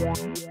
Yeah.